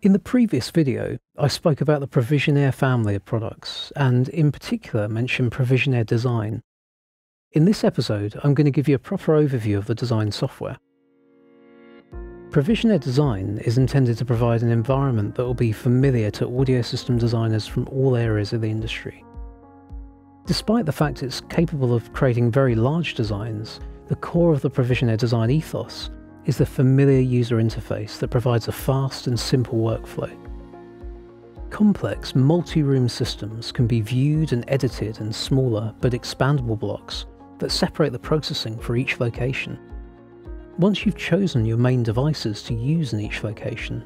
In the previous video, I spoke about the ProVisionaire family of products, and in particular mentioned ProVisionaire Design. In this episode, I'm going to give you a proper overview of the design software. ProVisionaire Design is intended to provide an environment that will be familiar to audio system designers from all areas of the industry. Despite the fact it's capable of creating very large designs, the core of the ProVisionaire Design ethos is the familiar user interface that provides a fast and simple workflow. Complex multi-room systems can be viewed and edited in smaller but expandable blocks that separate the processing for each location. Once you've chosen your main devices to use in each location,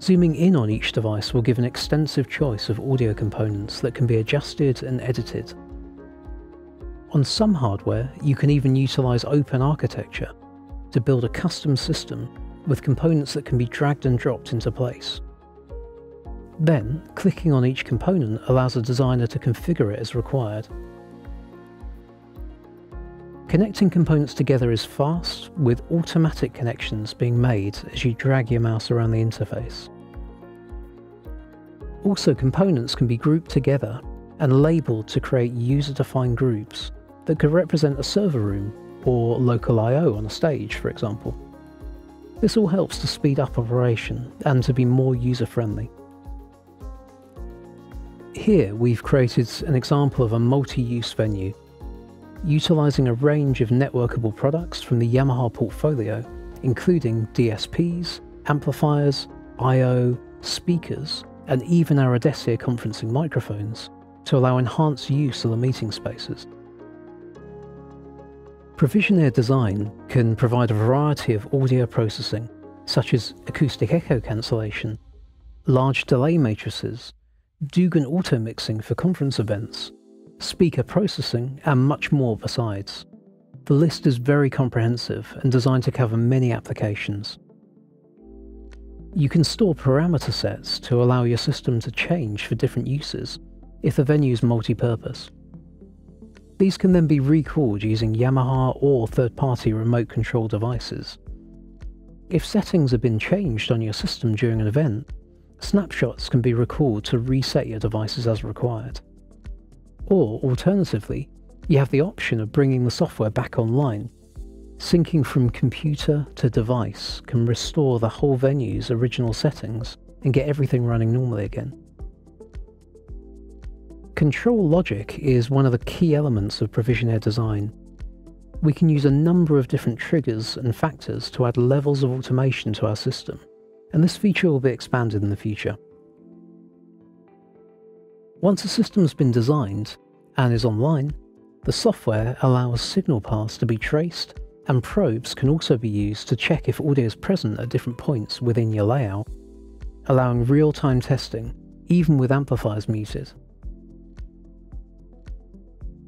zooming in on each device will give an extensive choice of audio components that can be adjusted and edited. On some hardware, you can even utilize open architecture to build a custom system with components that can be dragged and dropped into place. Then, clicking on each component allows a designer to configure it as required. Connecting components together is fast, with automatic connections being made as you drag your mouse around the interface. Also, components can be grouped together and labelled to create user-defined groups that could represent a server room or local I.O. on a stage, for example. This all helps to speed up operation and to be more user-friendly. Here we've created an example of a multi-use venue, utilising a range of networkable products from the Yamaha portfolio, including DSPs, amplifiers, I.O., speakers, and even our ADECIA conferencing microphones, to allow enhanced use of the meeting spaces. ProVisionaire Design can provide a variety of audio processing, such as acoustic echo cancellation, large delay matrices, Dugan auto mixing for conference events, speaker processing, and much more besides. The list is very comprehensive and designed to cover many applications. You can store parameter sets to allow your system to change for different uses if the venue is multi-purpose. These can then be recalled using Yamaha or third-party remote control devices. If settings have been changed on your system during an event, snapshots can be recalled to reset your devices as required. Or, alternatively, you have the option of bringing the software back online. Syncing from computer to device can restore the whole venue's original settings and get everything running normally again. Control logic is one of the key elements of ProVisionaire design. We can use a number of different triggers and factors to add levels of automation to our system, and this feature will be expanded in the future. Once a system has been designed and is online, the software allows signal paths to be traced, and probes can also be used to check if audio is present at different points within your layout, allowing real-time testing, even with amplifiers muted.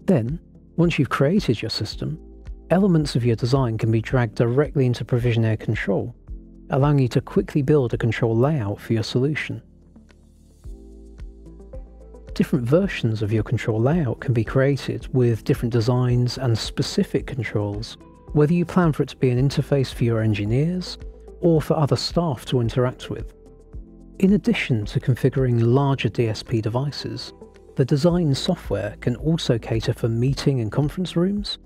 Then, once you've created your system, elements of your design can be dragged directly into ProVisionaire Control, allowing you to quickly build a control layout for your solution. Different versions of your control layout can be created with different designs and specific controls, whether you plan for it to be an interface for your engineers or for other staff to interact with. In addition to configuring larger DSP devices, the design software can also cater for meeting and conference rooms,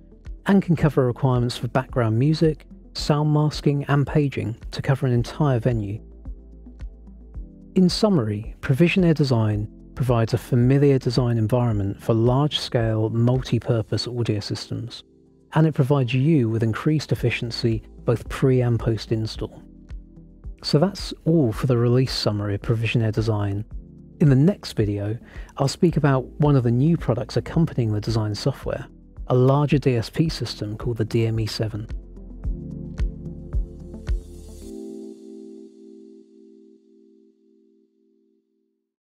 and can cover requirements for background music, sound masking and paging to cover an entire venue. In summary, ProVisionaire Design provides a familiar design environment for large-scale, multi-purpose audio systems, and it provides you with increased efficiency both pre and post-install. So that's all for the release summary of ProVisionaire Design, in the next video, I'll speak about one of the new products accompanying the design software, a larger DSP system called the DME7.